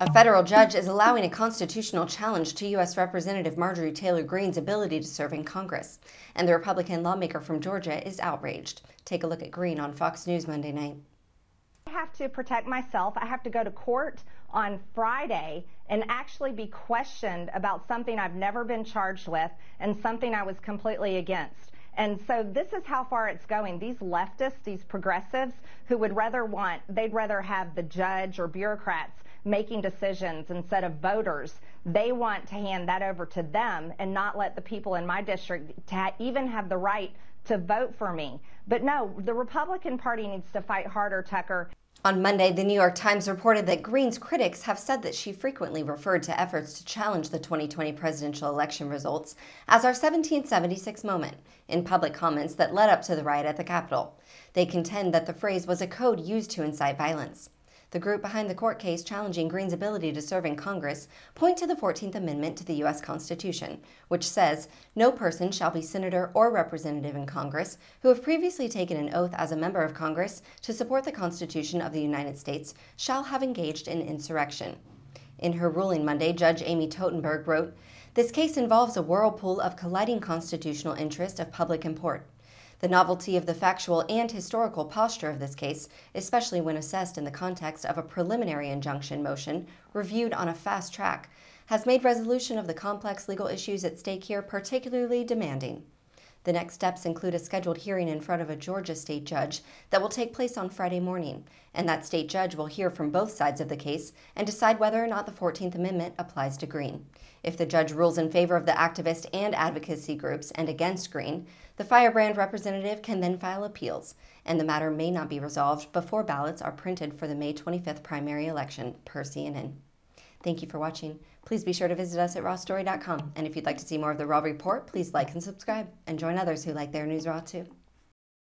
A federal judge is allowing a constitutional challenge to U.S. Representative Marjorie Taylor Greene's ability to serve in Congress. And the Republican lawmaker from Georgia is outraged. Take a look at Greene on Fox News Monday night. I have to protect myself. I have to go to court on Friday and actually be questioned about something I've never been charged with and something I was completely against. And so this is how far it's going. These leftists, these progressives who would rather want, they'd rather have the judge or bureaucrats making decisions instead of voters. They want to hand that over to them and not let the people in my district even have the right to vote for me. But no, the Republican Party needs to fight harder, Tucker. On Monday, the New York Times reported that Greene's critics have said that she frequently referred to efforts to challenge the 2020 presidential election results as our 1776 moment in public comments that led up to the riot at the Capitol. They contend that the phrase was a code used to incite violence. The group behind the court case challenging Greene's ability to serve in Congress point to the 14th Amendment to the U.S. Constitution, which says no person shall be senator or representative in Congress who have previously taken an oath as a member of Congress to support the Constitution of the United States shall have engaged in insurrection. In her ruling Monday, Judge Amy Totenberg wrote, This case involves a whirlpool of colliding constitutional interest of public import. The novelty of the factual and historical posture of this case, especially when assessed in the context of a preliminary injunction motion reviewed on a fast track, has made resolution of the complex legal issues at stake here particularly demanding. The next steps include a scheduled hearing in front of a Georgia state judge that will take place on Friday morning, and that state judge will hear from both sides of the case and decide whether or not the 14th Amendment applies to Greene. If the judge rules in favor of the activist and advocacy groups and against Greene, the firebrand representative can then file appeals, and the matter may not be resolved before ballots are printed for the May 25th primary election, per CNN. Thank you for watching. Please be sure to visit us at rawstory.com. And if you'd like to see more of the Raw Report, please like and subscribe and join others who like their news raw too.